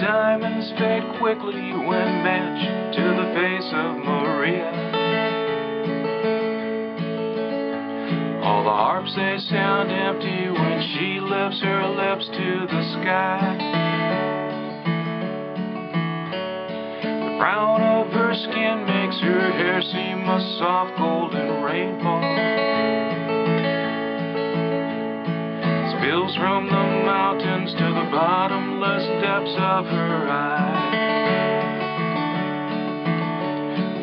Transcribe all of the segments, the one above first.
diamonds fade quickly when matched to the face of Maria. All the harps they sound empty when she lifts her lips to the sky. The brown of her skin makes her hair seem a soft golden rainbow. Spills from the mountains to the bottomless depths of her eyes.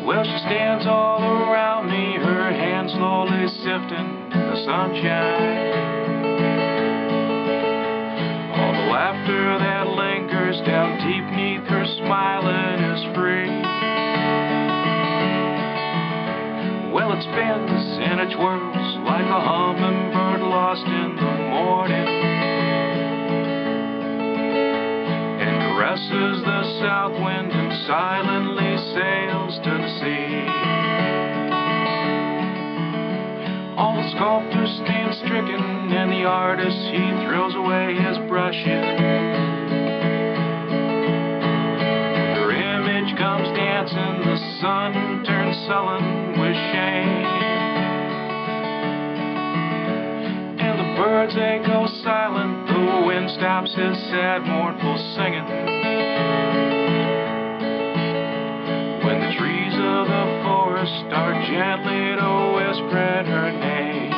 Well, she stands all around me, her hands slowly sifting the sunshine. All the laughter that lingers down deep neath her smiling is free. Well, it spins and it twirls like a hummingbird lost in the morning. Silently sails to the sea. All the sculptors stand stricken, and the artist he throws away his brushes. Her image comes dancing, the sun turns sullen with shame. And the birds they go silent, the wind stops his sad, mournful singing. Gently to whisper her name.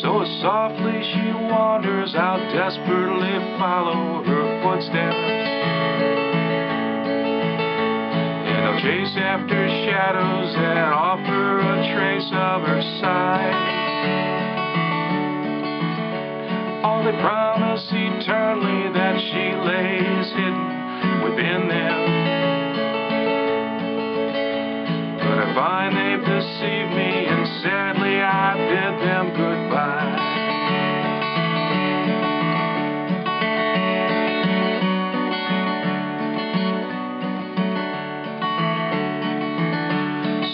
So softly she wanders, I'll desperately follow her footsteps. And I'll chase after shadows that offer a trace of her side. All they promise eternally that she lays hidden within them.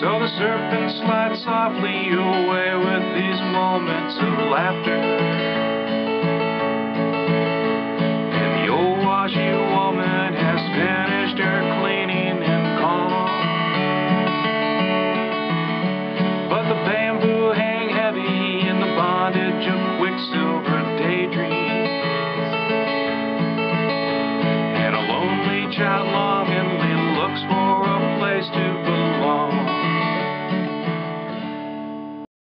So the serpent slides softly away with these moments of laughter.